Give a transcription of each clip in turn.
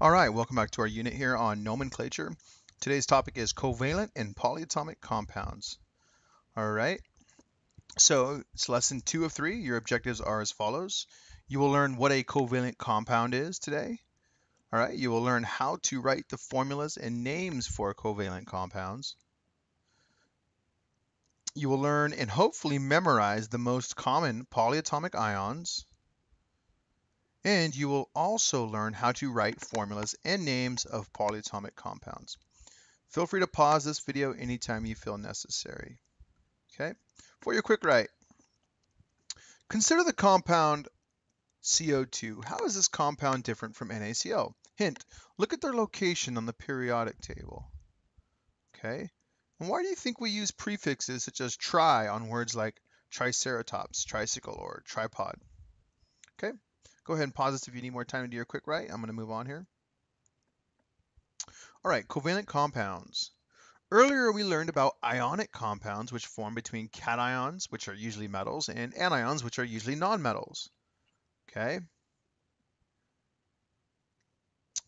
All right, welcome back to our unit here on nomenclature. Today's topic is covalent and polyatomic compounds. All right, so it's lesson two of three. Your objectives are as follows. You will learn what a covalent compound is today. All right, you will learn how to write the formulas and names for covalent compounds. You will learn and hopefully memorize the most common polyatomic ions and you will also learn how to write formulas and names of polyatomic compounds. Feel free to pause this video anytime you feel necessary. Okay, for your quick write, consider the compound CO2. How is this compound different from NaCl? Hint, look at their location on the periodic table. Okay, and why do you think we use prefixes such as tri on words like triceratops, tricycle, or tripod? Okay, Go ahead and pause this if you need more time to do your quick write. I'm going to move on here. All right, covalent compounds. Earlier we learned about ionic compounds which form between cations, which are usually metals, and anions, which are usually nonmetals. Okay?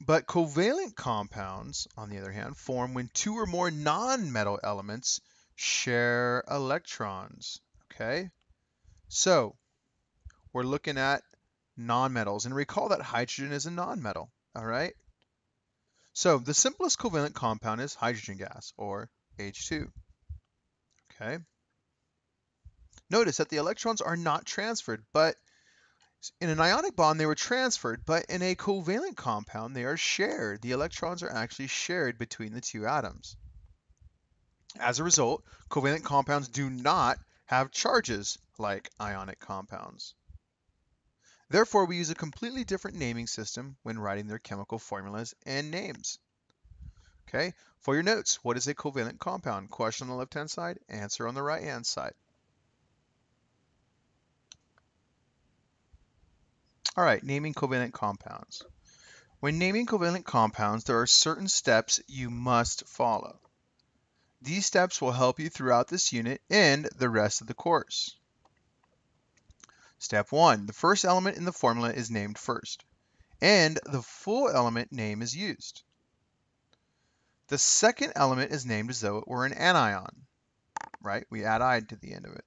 But covalent compounds, on the other hand, form when two or more nonmetal elements share electrons. Okay? So, we're looking at nonmetals. And recall that hydrogen is a nonmetal, all right? So the simplest covalent compound is hydrogen gas, or H2, okay? Notice that the electrons are not transferred, but in an ionic bond, they were transferred, but in a covalent compound, they are shared. The electrons are actually shared between the two atoms. As a result, covalent compounds do not have charges like ionic compounds. Therefore, we use a completely different naming system when writing their chemical formulas and names. Okay, for your notes, what is a covalent compound? Question on the left-hand side, answer on the right-hand side. All right, naming covalent compounds. When naming covalent compounds, there are certain steps you must follow. These steps will help you throughout this unit and the rest of the course. Step 1. The first element in the formula is named first, and the full element name is used. The second element is named as though it were an anion, right? We add "-ide" to the end of it.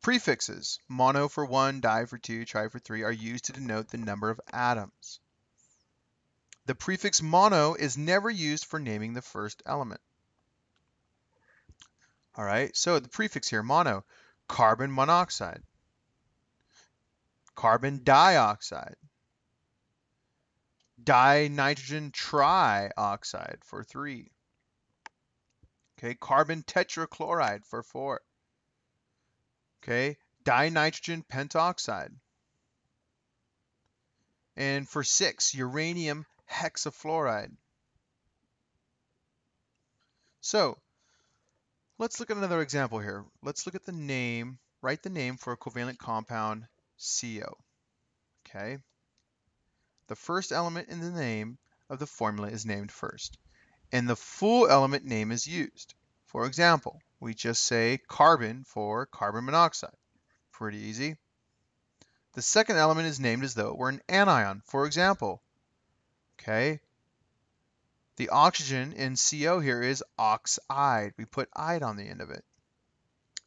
Prefixes, mono for 1, di for 2, tri for 3, are used to denote the number of atoms. The prefix mono is never used for naming the first element. All right, so the prefix here, mono, carbon monoxide carbon dioxide, dinitrogen trioxide for three. Okay, carbon tetrachloride for four. Okay, dinitrogen pentoxide. And for six, uranium hexafluoride. So, let's look at another example here. Let's look at the name, write the name for a covalent compound CO. Okay? The first element in the name of the formula is named first, and the full element name is used. For example, we just say carbon for carbon monoxide. Pretty easy. The second element is named as though it were an anion. For example, okay, the oxygen in CO here is oxide. We put "-ide" on the end of it.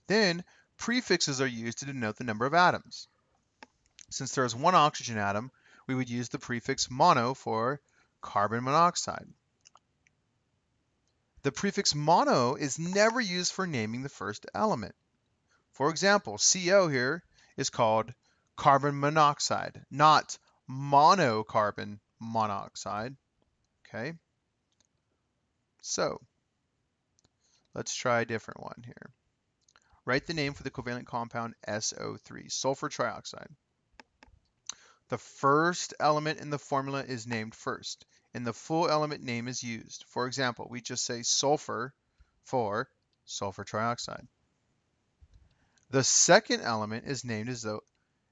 Then prefixes are used to denote the number of atoms. Since there is one oxygen atom, we would use the prefix mono for carbon monoxide. The prefix mono is never used for naming the first element. For example, CO here is called carbon monoxide, not monocarbon monoxide. Okay? So, let's try a different one here. Write the name for the covalent compound SO3, sulfur trioxide. The first element in the formula is named first, and the full element name is used. For example, we just say sulfur for sulfur trioxide. The second element is named as though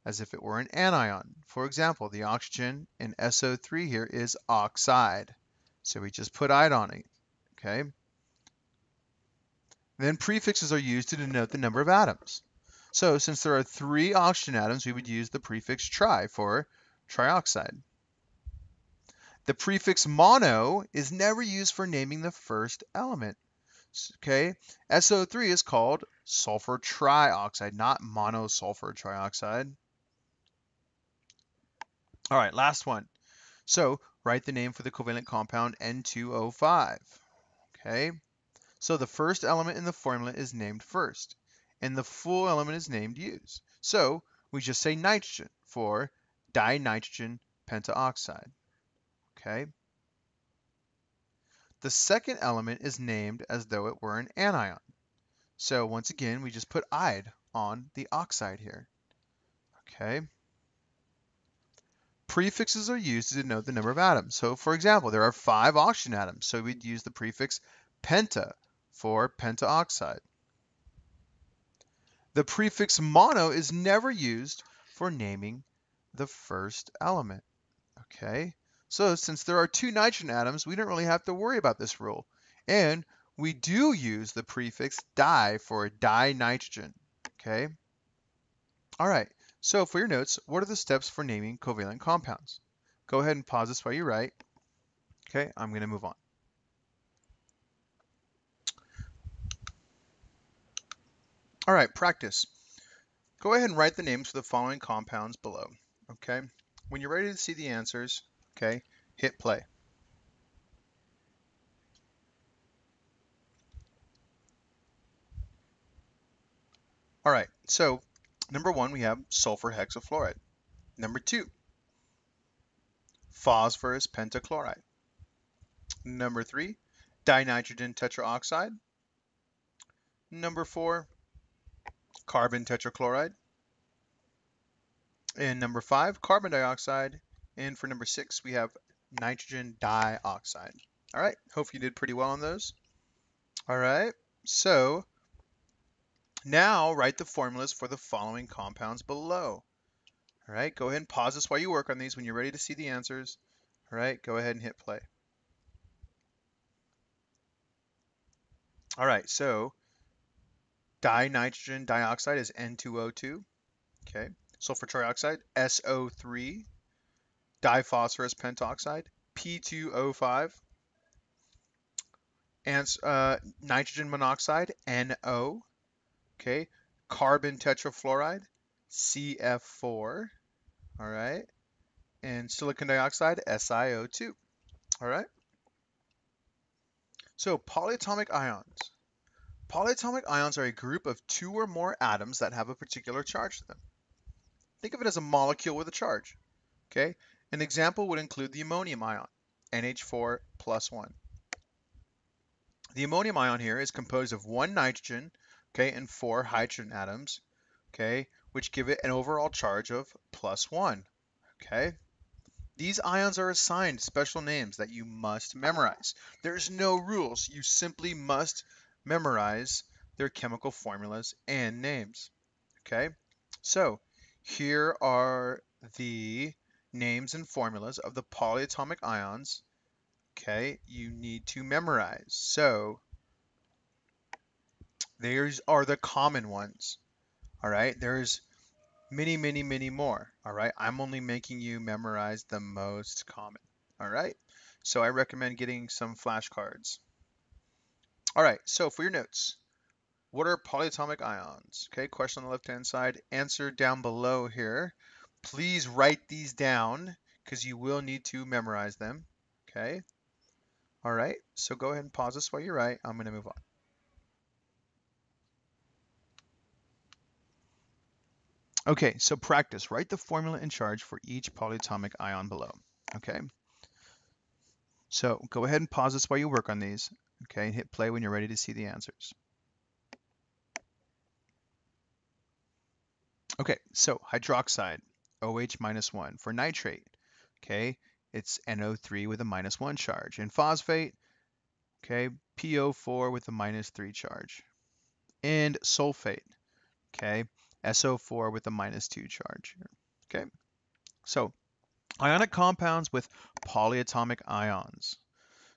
as if it were an anion. For example, the oxygen in SO3 here is oxide. So we just put "-ide" on it, okay? Then prefixes are used to denote the number of atoms. So since there are three oxygen atoms, we would use the prefix tri for trioxide. The prefix mono is never used for naming the first element. Okay, SO3 is called sulfur trioxide, not monosulfur trioxide. All right, last one. So write the name for the covalent compound N2O5. Okay, so the first element in the formula is named first, and the full element is named used. So we just say nitrogen for dinitrogen pentaoxide. Okay. The second element is named as though it were an anion. So once again, we just put "ide" on the oxide here. Okay. Prefixes are used to denote the number of atoms. So for example, there are five oxygen atoms, so we'd use the prefix penta for pentaoxide. The prefix mono is never used for naming the first element. Okay, so since there are two nitrogen atoms, we don't really have to worry about this rule. And we do use the prefix di for dinitrogen. Okay, all right, so for your notes, what are the steps for naming covalent compounds? Go ahead and pause this while you write. Okay, I'm going to move on. All right, practice. Go ahead and write the names for the following compounds below, okay? When you're ready to see the answers, okay, hit play. All right, so number one, we have sulfur hexafluoride. Number two, phosphorus pentachloride. Number three, dinitrogen tetraoxide. Number four, carbon tetrachloride. And number five, carbon dioxide. And for number six, we have nitrogen dioxide. All right, hope you did pretty well on those. All right, so now write the formulas for the following compounds below. All right, go ahead and pause this while you work on these. When you're ready to see the answers, all right, go ahead and hit play. All right, so Dinitrogen dioxide is N2O2. Okay. Sulfur trioxide, SO3. Diphosphorus pentoxide, P2O5. And uh, nitrogen monoxide, NO. Okay. Carbon tetrafluoride, CF4. All right. And silicon dioxide, SiO2. All right. So polyatomic ions. Polyatomic ions are a group of two or more atoms that have a particular charge to them. Think of it as a molecule with a charge. Okay, An example would include the ammonium ion, NH4 plus 1. The ammonium ion here is composed of one nitrogen okay, and four hydrogen atoms, okay, which give it an overall charge of plus 1. Okay, These ions are assigned special names that you must memorize. There's no rules. You simply must memorize their chemical formulas and names. Okay, so here are the names and formulas of the polyatomic ions. Okay, you need to memorize. So these are the common ones. All right, there's many, many, many more. All right, I'm only making you memorize the most common. All right, so I recommend getting some flashcards. All right, so for your notes, what are polyatomic ions? Okay, question on the left-hand side, answer down below here. Please write these down because you will need to memorize them. Okay, all right, so go ahead and pause this while you write. I'm going to move on. Okay, so practice. Write the formula in charge for each polyatomic ion below. Okay. So go ahead and pause this while you work on these. Okay, hit play when you're ready to see the answers. Okay, so hydroxide, OH minus 1. For nitrate, okay, it's NO3 with a minus 1 charge. And phosphate, okay, PO4 with a minus 3 charge. And sulfate, okay, SO4 with a minus 2 charge. Okay, so ionic compounds with polyatomic ions.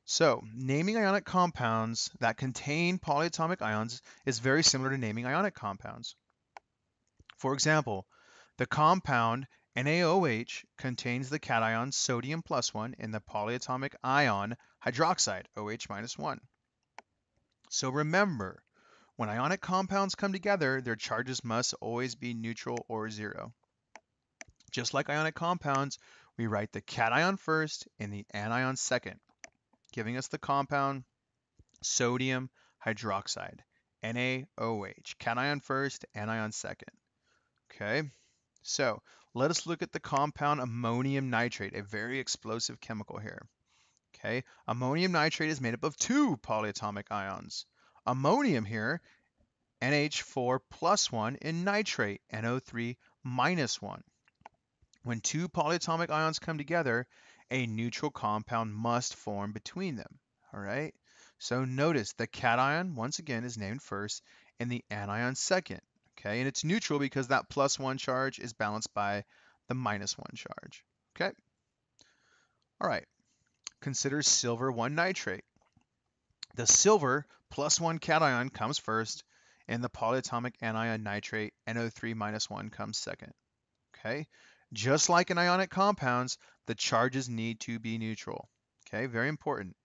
So naming ionic compounds that contain polyatomic ions is very similar to naming ionic compounds. For example, the compound NaOH contains the cation sodium plus 1 in the polyatomic ion hydroxide, OH minus 1. So remember, when ionic compounds come together, their charges must always be neutral or zero. Just like ionic compounds, we write the cation first and the anion second, giving us the compound sodium hydroxide, NaOH. Cation first, anion second. Okay, so let us look at the compound ammonium nitrate, a very explosive chemical here. Okay, ammonium nitrate is made up of two polyatomic ions. Ammonium here, NH4 plus 1, and nitrate, NO3 minus 1. When two polyatomic ions come together, a neutral compound must form between them. All right, so notice the cation, once again, is named first, and the anion second. Okay, and it's neutral because that plus one charge is balanced by the minus one charge. Okay. All right. Consider silver 1 nitrate. The silver plus 1 cation comes first, and the polyatomic anion nitrate NO3 minus 1 comes second. Okay. Just like in ionic compounds, the charges need to be neutral. Okay, very important.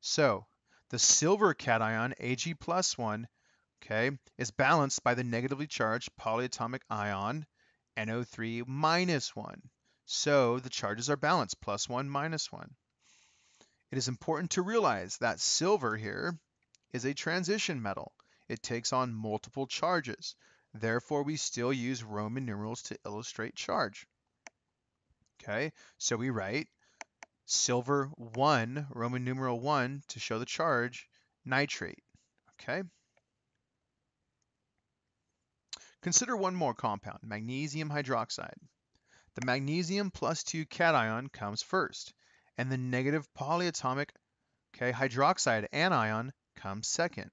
So, the silver cation, Ag plus 1, okay, is balanced by the negatively charged polyatomic ion NO3 minus 1. So the charges are balanced, plus 1, minus 1. It is important to realize that silver here is a transition metal. It takes on multiple charges. Therefore, we still use Roman numerals to illustrate charge. Okay, so we write silver 1, Roman numeral 1, to show the charge, nitrate. Okay. Consider one more compound, magnesium hydroxide. The magnesium plus 2 cation comes first, and the negative polyatomic okay, hydroxide anion comes second.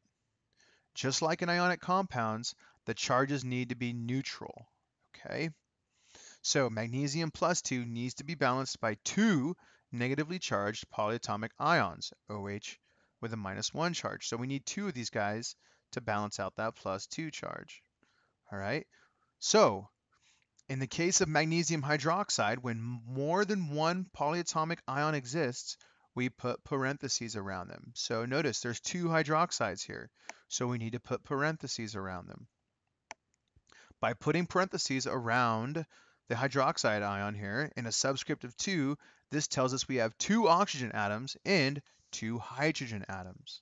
Just like in ionic compounds, the charges need to be neutral. Okay, so magnesium plus 2 needs to be balanced by two negatively charged polyatomic ions, OH with a minus 1 charge. So we need two of these guys to balance out that plus 2 charge. All right. So in the case of magnesium hydroxide, when more than one polyatomic ion exists, we put parentheses around them. So notice there's two hydroxides here. So we need to put parentheses around them. By putting parentheses around the hydroxide ion here in a subscript of 2, this tells us we have two oxygen atoms and two hydrogen atoms.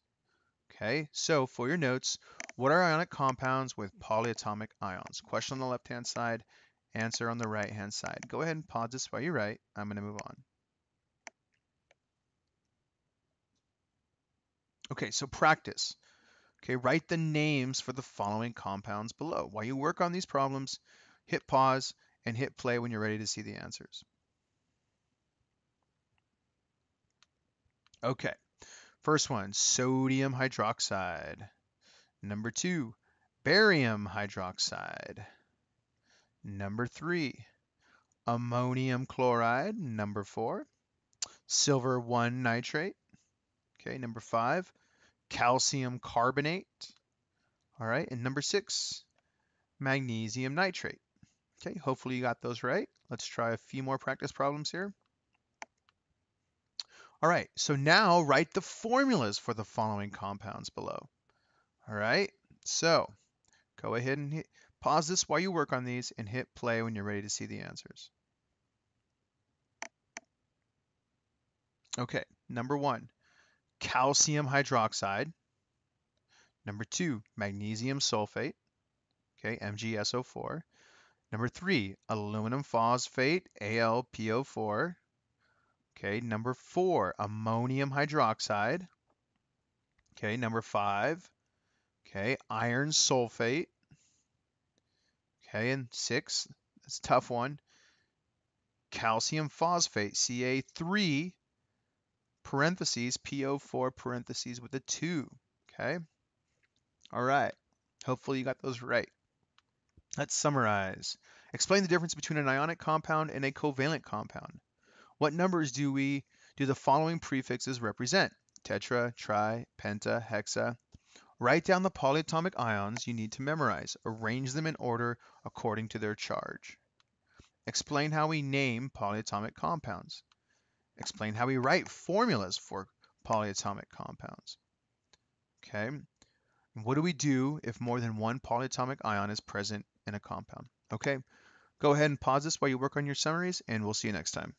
Okay, so for your notes, what are ionic compounds with polyatomic ions? Question on the left-hand side, answer on the right-hand side. Go ahead and pause this while you write. I'm going to move on. Okay, so practice. Okay, write the names for the following compounds below. While you work on these problems, hit pause and hit play when you're ready to see the answers. Okay, first one, sodium hydroxide. Number two, barium hydroxide. Number three, ammonium chloride. Number four, silver 1 nitrate. Okay, number five, calcium carbonate. All right, and number six, magnesium nitrate. Okay, hopefully you got those right. Let's try a few more practice problems here. All right, so now write the formulas for the following compounds below. All right, so go ahead and hit, pause this while you work on these and hit play when you're ready to see the answers. Okay, number one, calcium hydroxide. Number two, magnesium sulfate, okay, MgSO4. Number three, aluminum phosphate, AlPO4. Okay, number four, ammonium hydroxide. Okay, number five, Okay, iron sulfate. Okay, and six, that's a tough one. Calcium phosphate, Ca3, parentheses, PO4 parentheses with a 2. Okay, all right. Hopefully you got those right. Let's summarize. Explain the difference between an ionic compound and a covalent compound. What numbers do we do the following prefixes represent? Tetra, tri, penta, hexa, Write down the polyatomic ions you need to memorize. Arrange them in order according to their charge. Explain how we name polyatomic compounds. Explain how we write formulas for polyatomic compounds. Okay, what do we do if more than one polyatomic ion is present in a compound? Okay, go ahead and pause this while you work on your summaries, and we'll see you next time.